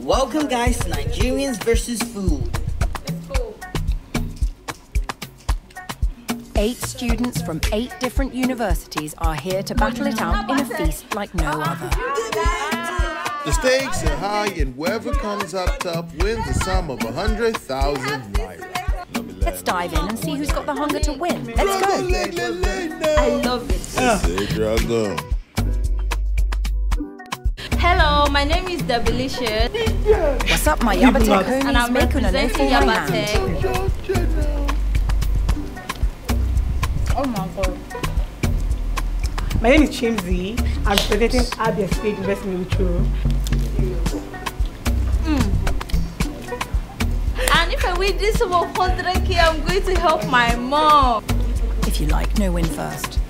Welcome, guys, to Nigerians versus Food. Eight students from eight different universities are here to battle it out in a feast like no other. The stakes are high, and whoever comes up top wins a sum of 100,000 naira. Let's dive in and see who's got the hunger to win. Let's go. I love it. My name is Debilicious What's up, my Yaba Tech and? I'm Make an representing for my. Yabatek. Oh my god. My name is Chimzi. I'm representing Abia State University Mutual. Mm. And if I win this over 100k, I'm going to help my mom. If you like, no win first.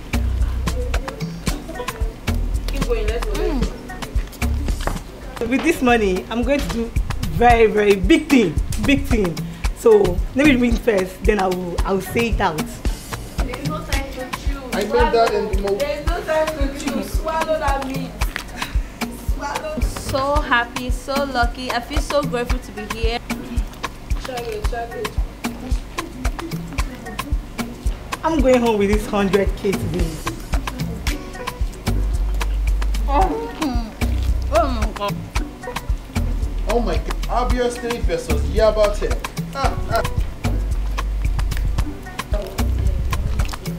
With this money, I'm going to do very, very big thing, big thing. So let me win first, then I will, I will say it out. There's no time to chew. I made that in the most. There's no time to chew. Swallow that meat. Swallow. So happy, so lucky. I feel so grateful to be here. I'm going home with this 100k today. Oh, hmm. oh my god. Oh my god. Abia State versus Yabate. Ah, ah.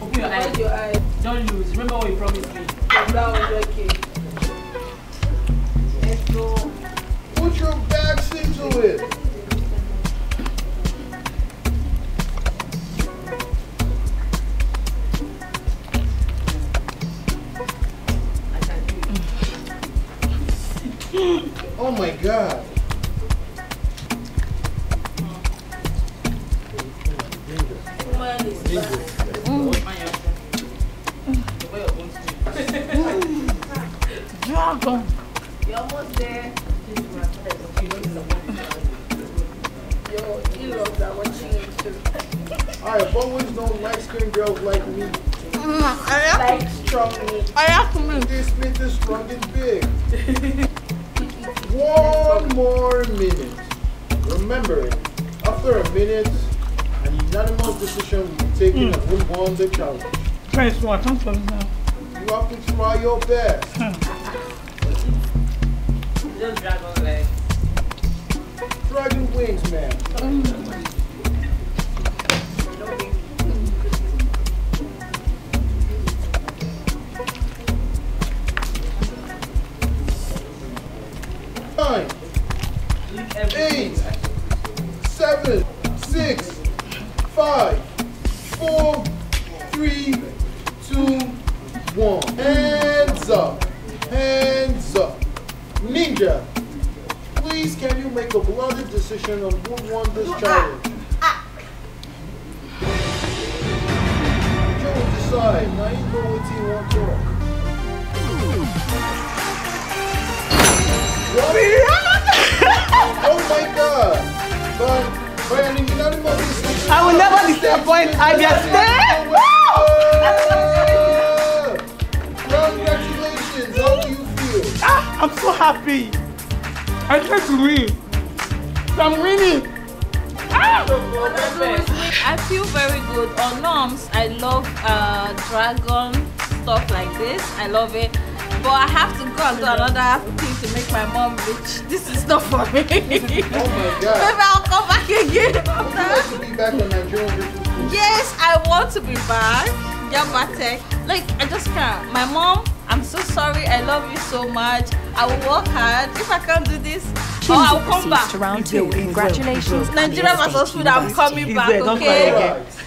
Open your eyes. your eyes. Don't lose. Remember what you promised me. Put your backs into it. Oh my god. Dragon. You're almost there. Your in-laws are watching you too. I've always known light skinned girls like me. I Like strong meat. I have meat. This meat is strong and big. One more minute. Remember it. After a minute, an unanimous decision will be taken hmm. and who won the challenge. Friends, what? Come for me now. You have to try your best. Just dragon legs. Dragon wings, man. Nine, eight, seven, six, five, four, three, two, one. Hands up. Hands up. Ninja, please can you make a bloody decision on who won this ah, challenge? Ah. Joe decide. Now you go with you want to talk. What? Oh my god! But by an unanimous decision. I will never disappoint Abia State. Congratulations! How do you feel? Ah, I'm so happy. I try to win. I'm winning. I feel very good. On norms, I love uh, dragon stuff like this. I love it. But I have to go and do another thing to make my mom rich. This is not for me. Maybe Oh my god! I'll come back again Would you after. to be back on Nigerian Yes, I want to be back. Yaba Tech. Like, I just can't. My mom, I'm so sorry. I love you so much. I will work hard. If I can't do this, oh, I'll come proceeds back. to round two. Congratulations. Nigeria Abia versus food, I'm coming back, okay? cry Alright.